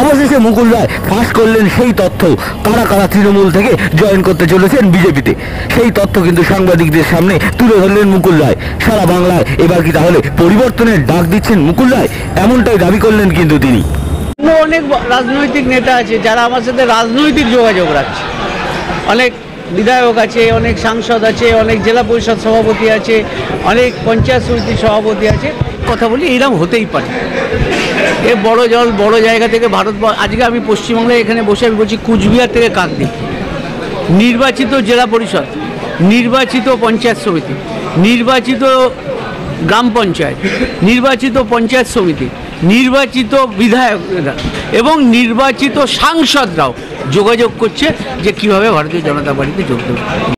অবশেষে মুকুল রায় ফাঁস করলেন সেই তথ্য কারা কারা তৃণমূল থেকে জয়েন করতে চলেছেন বিজেপিতে। সেই তথ্য কিন্তু সাংবাদিকদের সামনে তুলে ধরলেন মুকুল রায় সারা বাংলায় এবার কি তাহলে পরিবর্তনের ডাক দিচ্ছেন মুকুল রায় এমনটাই দাবি করলেন কিন্তু তিনি। অনেক রাজনৈতিক নেতা আছে যারা আমার সাথে রাজনৈতিক যোগাযোগ রাখছে। অনেক বিধায়ক আছে, অনেক সাংসদ আছে, অনেক জেলা পরিষদ সভাপতি আছে, অনেক পঞ্চায়েত সমিতির সভাপতি আছে। কথা বলি এরকম হতেই পারে। এ বড় জল, বড় জায়গা থেকে ভারত আজকে আমি পশ্চিমবঙ্গে এখানে বসে আমি বলছি কুচবিহার থেকে কাকদ্বীপ। নির্বাচিত জেলা পরিষদ, নির্বাচিত পঞ্চায়েত সমিতি, নির্বাচিত গ্রাম পঞ্চায়েত, নির্বাচিত পঞ্চায়েত সমিতি, নির্বাচিত বিধায়করা এবং নির্বাচিত সাংসদরাও যোগাযোগ করছে যে কীভাবে ভারতীয় জনতা পার্টিতে যোগ দেবে।